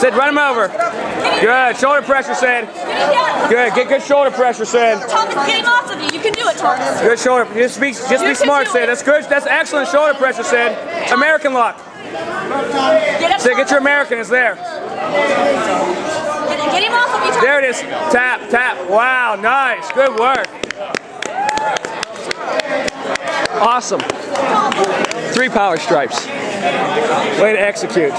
Sid, run him over. Good. Shoulder pressure, Sid. Good. Get good shoulder pressure, Sid. Thomas, get him off of you. You can do it, Thomas. Good shoulder. Just be, just be smart, Sid. That's good. That's excellent shoulder pressure, Sid. American lock. Sid, get your American. It's there. Get him off of you, Thomas. There it is. Tap, tap. Wow, nice. Good work. Awesome. Three power stripes. Way to execute.